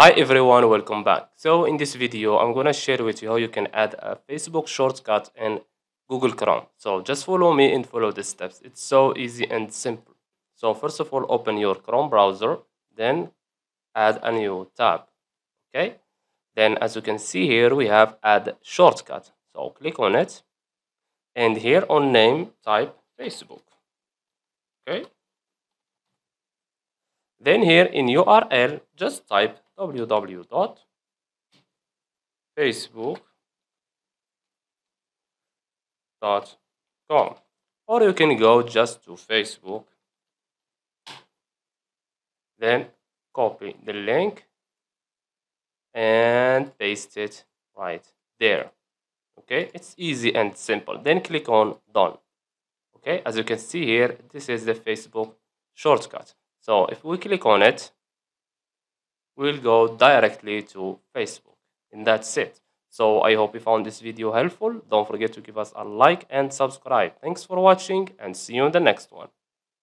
Hi everyone, welcome back. So in this video, I'm gonna share with you how you can add a Facebook shortcut in Google Chrome. So just follow me and follow the steps. It's so easy and simple. So first of all, open your Chrome browser, then add a new tab. Okay. Then as you can see here, we have add shortcut. So click on it. And here on name, type Facebook. Okay. Then here in URL, just type www.facebook.com or you can go just to Facebook then copy the link and paste it right there. Okay? It's easy and simple. Then click on done. Okay? As you can see here this is the Facebook shortcut so if we click on it we'll go directly to Facebook. And that's it. So I hope you found this video helpful. Don't forget to give us a like and subscribe. Thanks for watching and see you in the next one.